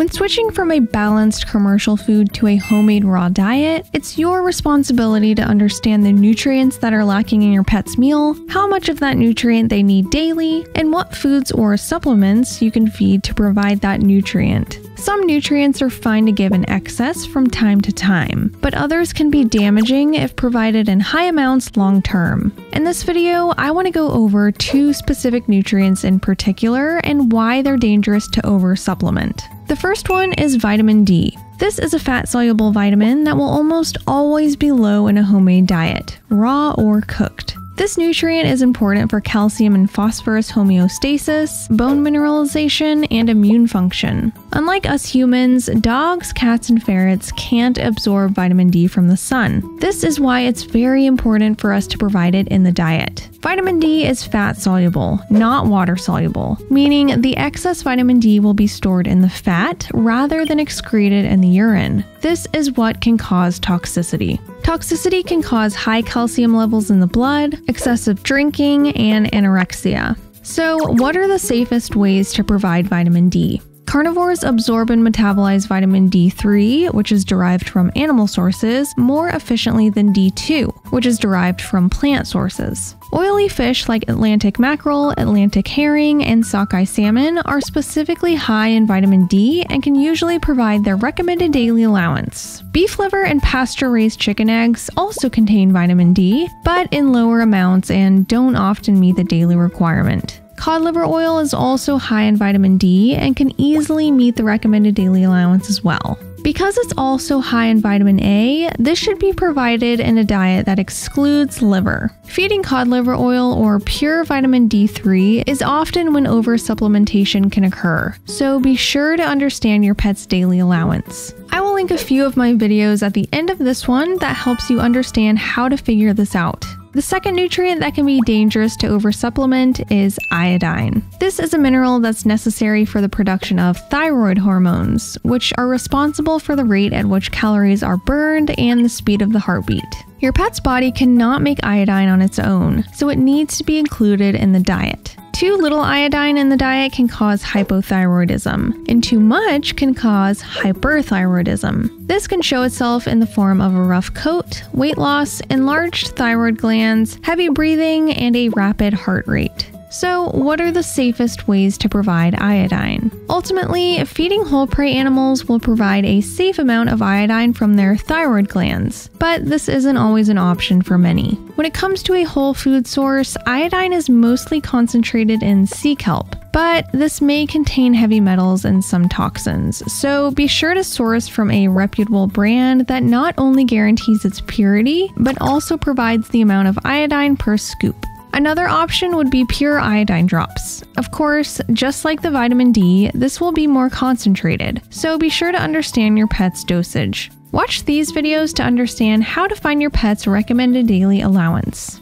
When switching from a balanced commercial food to a homemade raw diet, it's your responsibility to understand the nutrients that are lacking in your pet's meal, how much of that nutrient they need daily, and what foods or supplements you can feed to provide that nutrient. Some nutrients are fine to give in excess from time to time, but others can be damaging if provided in high amounts long term. In this video, I want to go over two specific nutrients in particular and why they're dangerous to over supplement. The first one is vitamin D. This is a fat soluble vitamin that will almost always be low in a homemade diet, raw or cooked. This nutrient is important for calcium and phosphorus homeostasis, bone mineralization, and immune function. Unlike us humans, dogs, cats, and ferrets can't absorb vitamin D from the sun. This is why it's very important for us to provide it in the diet. Vitamin D is fat soluble, not water soluble, meaning the excess vitamin D will be stored in the fat rather than excreted in the urine. This is what can cause toxicity. Toxicity can cause high calcium levels in the blood, excessive drinking, and anorexia. So, what are the safest ways to provide vitamin D? Carnivores absorb and metabolize vitamin D3, which is derived from animal sources, more efficiently than D2, which is derived from plant sources. Oily fish like Atlantic mackerel, Atlantic herring, and sockeye salmon are specifically high in vitamin D and can usually provide their recommended daily allowance. Beef liver and pasture raised chicken eggs also contain vitamin D, but in lower amounts and don't often meet the daily requirement. Cod liver oil is also high in vitamin D and can easily meet the recommended daily allowance as well. Because it's also high in vitamin A, this should be provided in a diet that excludes liver. Feeding cod liver oil or pure vitamin D3 is often when over supplementation can occur, so be sure to understand your pet's daily allowance. I will link a few of my videos at the end of this one that helps you understand how to figure this out. The second nutrient that can be dangerous to oversupplement is iodine. This is a mineral that's necessary for the production of thyroid hormones, which are responsible for the rate at which calories are burned and the speed of the heartbeat. Your pet's body cannot make iodine on its own, so it needs to be included in the diet. Too little iodine in the diet can cause hypothyroidism, and too much can cause hyperthyroidism. This can show itself in the form of a rough coat, weight loss, enlarged thyroid glands, heavy breathing, and a rapid heart rate. So, what are the safest ways to provide iodine? Ultimately, feeding whole prey animals will provide a safe amount of iodine from their thyroid glands, but this isn't always an option for many. When it comes to a whole food source, iodine is mostly concentrated in sea kelp, but this may contain heavy metals and some toxins, so be sure to source from a reputable brand that not only guarantees its purity, but also provides the amount of iodine per scoop. Another option would be pure iodine drops. Of course, just like the vitamin D, this will be more concentrated, so be sure to understand your pet's dosage. Watch these videos to understand how to find your pet's recommended daily allowance.